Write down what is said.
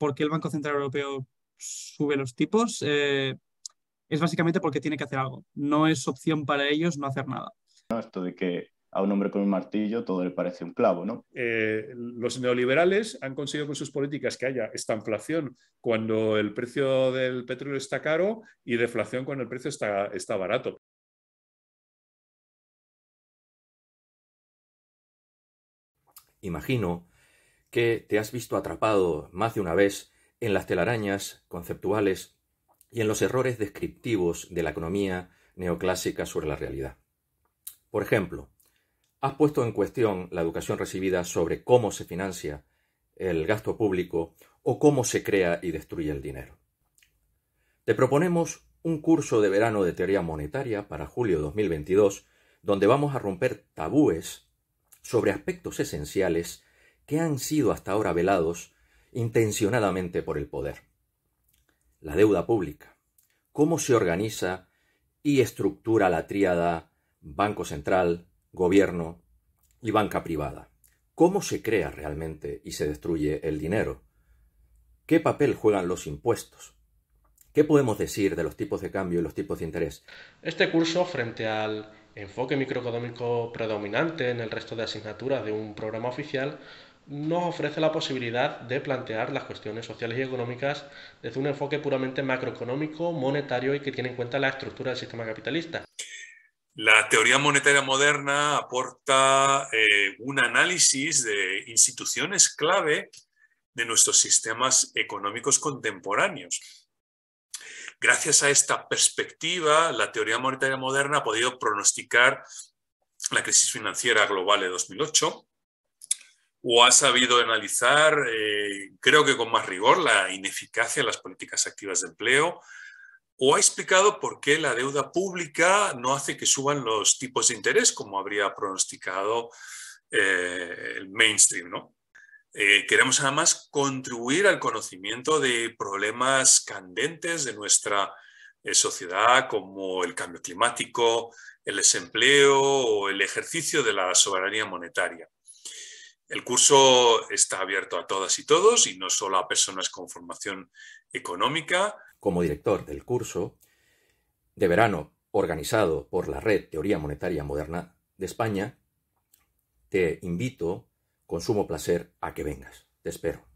por qué el Banco Central Europeo sube los tipos, eh, es básicamente porque tiene que hacer algo. No es opción para ellos no hacer nada. Esto de que a un hombre con un martillo todo le parece un clavo, ¿no? Eh, los neoliberales han conseguido con sus políticas que haya esta inflación cuando el precio del petróleo está caro y deflación cuando el precio está, está barato. Imagino que te has visto atrapado más de una vez en las telarañas conceptuales y en los errores descriptivos de la economía neoclásica sobre la realidad. Por ejemplo, has puesto en cuestión la educación recibida sobre cómo se financia el gasto público o cómo se crea y destruye el dinero. Te proponemos un curso de verano de teoría monetaria para julio de 2022, donde vamos a romper tabúes sobre aspectos esenciales que han sido hasta ahora velados intencionadamente por el poder. La deuda pública, cómo se organiza y estructura la tríada Banco Central, Gobierno y banca privada. ¿Cómo se crea realmente y se destruye el dinero? ¿Qué papel juegan los impuestos? ¿Qué podemos decir de los tipos de cambio y los tipos de interés? Este curso, frente al enfoque microeconómico predominante en el resto de asignaturas de un programa oficial, nos ofrece la posibilidad de plantear las cuestiones sociales y económicas desde un enfoque puramente macroeconómico, monetario y que tiene en cuenta la estructura del sistema capitalista. La teoría monetaria moderna aporta eh, un análisis de instituciones clave de nuestros sistemas económicos contemporáneos. Gracias a esta perspectiva, la teoría monetaria moderna ha podido pronosticar la crisis financiera global de 2008, o ha sabido analizar, eh, creo que con más rigor, la ineficacia de las políticas activas de empleo, o ha explicado por qué la deuda pública no hace que suban los tipos de interés, como habría pronosticado eh, el mainstream. Eh, queremos además contribuir al conocimiento de problemas candentes de nuestra sociedad, como el cambio climático, el desempleo o el ejercicio de la soberanía monetaria. El curso está abierto a todas y todos y no solo a personas con formación económica. Como director del curso de verano organizado por la Red Teoría Monetaria Moderna de España, te invito con sumo placer a que vengas. Te espero.